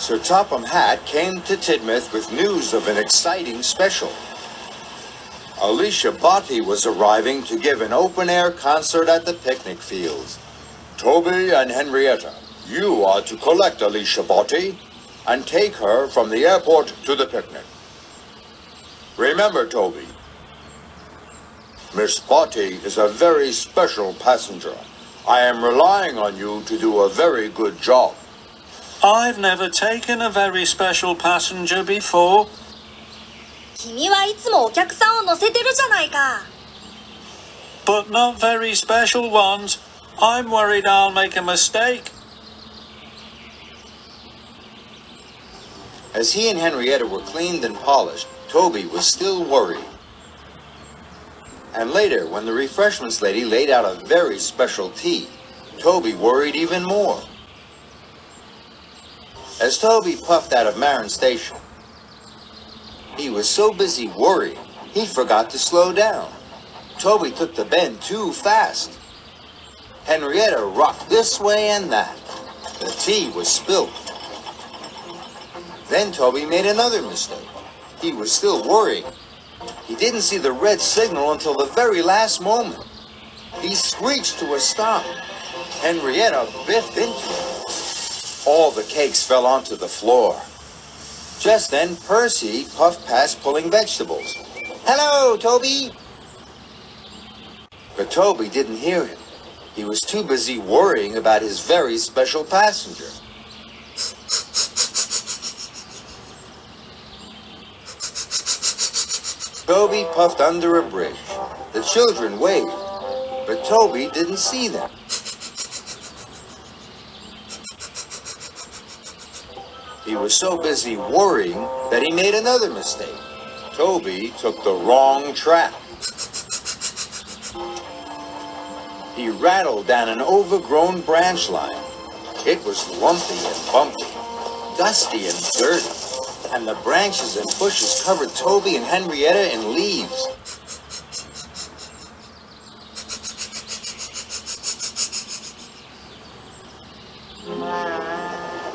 Sir Topham Hatt came to Tidmouth with news of an exciting special. Alicia Botti was arriving to give an open-air concert at the picnic fields. Toby and Henrietta, you are to collect Alicia Botti and take her from the airport to the picnic. Remember, Toby, Miss Botti is a very special passenger. I am relying on you to do a very good job. I've never taken a very special passenger before. 君はいつもお客さんを乗せてるじゃないか。 But not very special ones. I'm worried I'll make a mistake. As he and Henrietta were cleaned and polished, Toby was still worried. And later, when the refreshments lady laid out a very special tea, Toby worried even more. As Toby puffed out of Maron Station, he was so busy worrying, he forgot to slow down. Toby took the bend too fast. Henrietta rocked this way and that. The tea was spilt. Then Toby made another mistake. He was still worrying. He didn't see the red signal until the very last moment. He screeched to a stop. Henrietta biffed into him. All the cakes fell onto the floor. Just then, Percy puffed past pulling vegetables. Hello, Toby! But Toby didn't hear him. He was too busy worrying about his very special passenger. Toby puffed under a bridge. The children waved, but Toby didn't see them. He was so busy worrying that he made another mistake. Toby took the wrong track. He rattled down an overgrown branch line. It was lumpy and bumpy, dusty and dirty, and the branches and bushes covered Toby and Henrietta in leaves.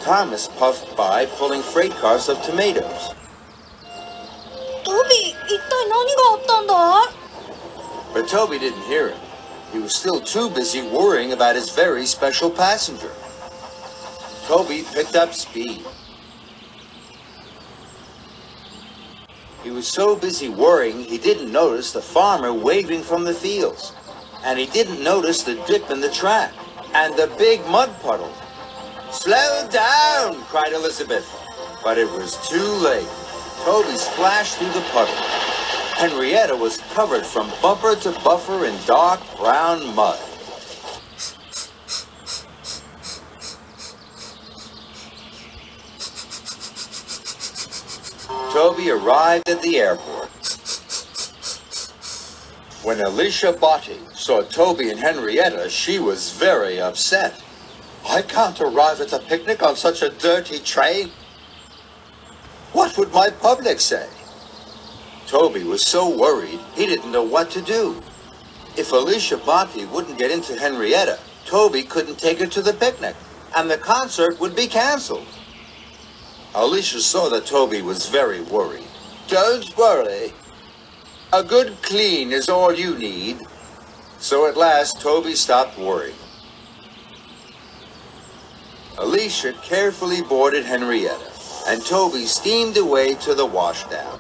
Thomas puffed by pulling freight cars of tomatoes. トビー、一体何があったんだ But Toby didn't hear him. He was still too busy worrying about his very special passenger. Toby picked up speed. He was so busy worrying he didn't notice the farmer waving from the fields. And he didn't notice the dip in the track and the big mud puddle. Slow down, cried Elizabeth. But it was too late. Toby splashed through the puddle. Henrietta was covered from bumper to buffer in dark brown mud. Toby arrived at the airport. When Alicia Botti saw Toby and Henrietta, she was very upset. I can't arrive at the picnic on such a dirty train. What would my public say? Toby was so worried he didn't know what to do. If Alicia Botti wouldn't get into Henrietta, Toby couldn't take her to the picnic, and the concert would be canceled. Alicia saw that Toby was very worried. Don't worry. A good clean is all you need. So at last, Toby stopped worrying. Alicia carefully boarded Henrietta, and Toby steamed away to the washdown.